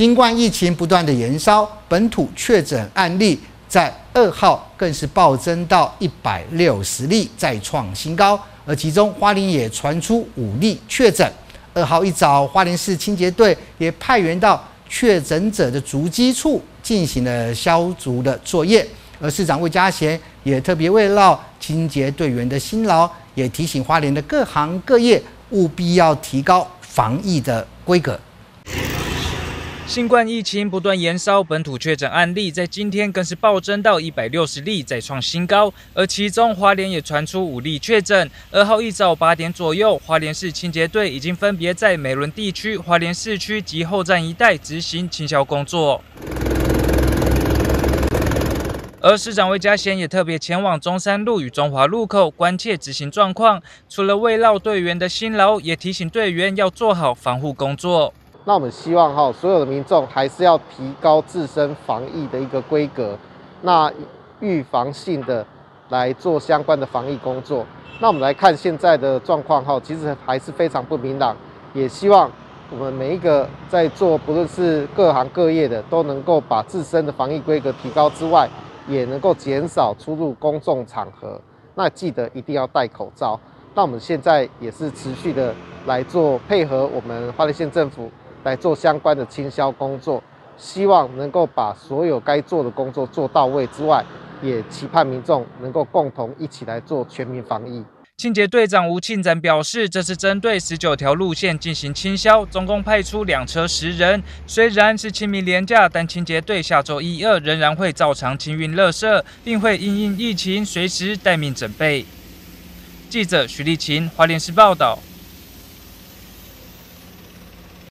新冠疫情不断的延烧，本土确诊案例在二号更是暴增到一百六十例，再创新高。而其中花莲也传出五例确诊。二号一早，花莲市清洁队也派员到确诊者的足迹处进行了消毒的作业。而市长魏家贤也特别为了清洁队员的辛劳，也提醒花莲的各行各业务必要提高防疫的规格。新冠疫情不断延烧，本土确诊案例在今天更是暴增到一百六十例，再创新高。而其中花莲也传出五例确诊。二号一早八点左右，花莲市清洁队已经分别在美仑地区、花莲市区及后站一带执行清消工作。而市长魏家贤也特别前往中山路与中华路口关切执行状况，除了慰劳队员的辛劳，也提醒队员要做好防护工作。那我们希望哈，所有的民众还是要提高自身防疫的一个规格，那预防性的来做相关的防疫工作。那我们来看现在的状况哈，其实还是非常不明朗。也希望我们每一个在做，不论是各行各业的，都能够把自身的防疫规格提高之外，也能够减少出入公众场合。那记得一定要戴口罩。那我们现在也是持续的来做配合我们花莲县政府。来做相关的清消工作，希望能够把所有该做的工作做到位之外，也期盼民众能够共同一起来做全民防疫。清洁队长吴庆展表示，这是针对十九条路线进行清消，总共派出两车十人。虽然是清明廉假，但清洁队下周一二仍然会照常清运垃圾，并会因应疫情随时待命准备。记者徐立琴，华联市报道。